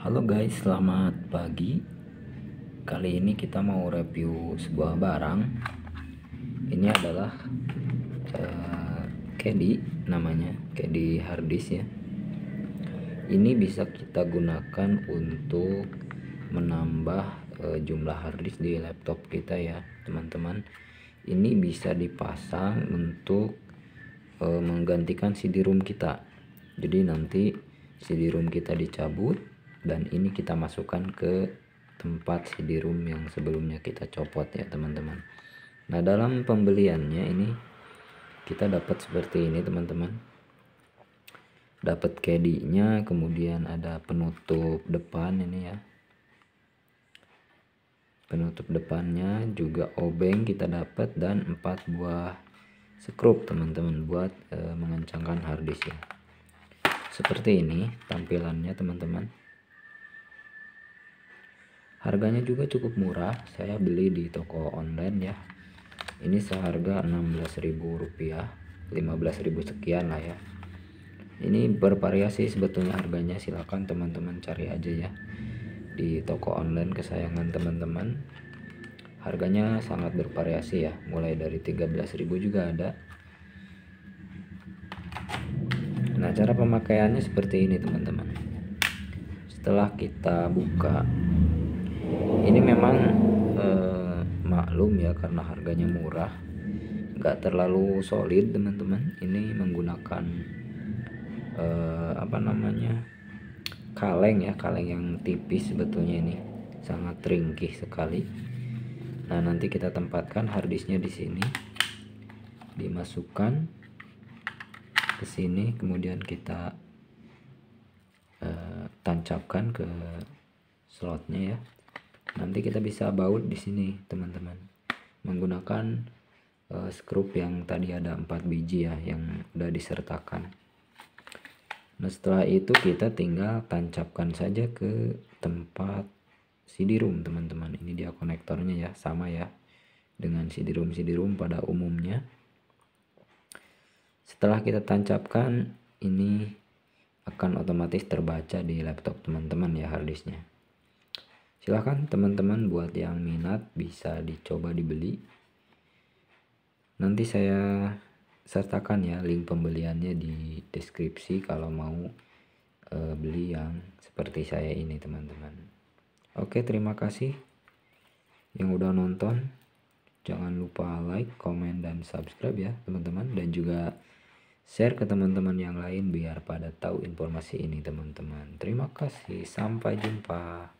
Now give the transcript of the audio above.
Halo guys, selamat pagi. Kali ini kita mau review sebuah barang. Ini adalah uh, namanya, Caddy harddisk ya. Ini bisa kita gunakan untuk menambah uh, jumlah harddisk di laptop kita ya, teman-teman. Ini bisa dipasang untuk uh, menggantikan CD-ROM kita. Jadi nanti CD-ROM kita dicabut dan ini kita masukkan ke tempat CD-ROM yang sebelumnya kita copot ya teman-teman. Nah dalam pembeliannya ini kita dapat seperti ini teman-teman. Dapat caddy-nya kemudian ada penutup depan ini ya. Penutup depannya juga obeng kita dapat dan empat buah skrup teman-teman buat e, mengencangkan harddisk ya. Seperti ini tampilannya teman-teman harganya juga cukup murah. Saya beli di toko online ya. Ini seharga 16.000 rupiah 15.000 sekian lah ya. Ini bervariasi sebetulnya harganya. Silahkan teman-teman cari aja ya di toko online kesayangan teman-teman. Harganya sangat bervariasi ya. Mulai dari 13.000 juga ada. Nah cara pemakaiannya seperti ini teman-teman. Setelah kita buka ini memang eh, maklum ya karena harganya murah. Nggak terlalu solid teman-teman. Ini menggunakan eh, apa namanya kaleng ya kaleng yang tipis sebetulnya ini. Sangat ringkih sekali. Nah nanti kita tempatkan harddisknya di sini. Dimasukkan ke sini kemudian kita uh, tancapkan ke slotnya ya nanti kita bisa baut di sini teman-teman. Menggunakan uh, skrup yang tadi ada empat biji ya yang udah disertakan. Nah setelah itu kita tinggal tancapkan saja ke tempat CD-ROM teman-teman. Ini dia konektornya ya sama ya dengan CD-ROM CD-ROM pada umumnya. Setelah kita tancapkan ini akan otomatis terbaca di laptop teman-teman ya harddisknya silahkan teman-teman buat yang minat bisa dicoba dibeli. Nanti saya sertakan ya link pembeliannya di deskripsi kalau mau e, beli yang seperti saya ini teman-teman. Oke terima kasih yang udah nonton. Jangan lupa like komen dan subscribe ya teman-teman. Dan juga share ke teman-teman yang lain biar pada tahu informasi ini teman-teman. Terima kasih. Sampai jumpa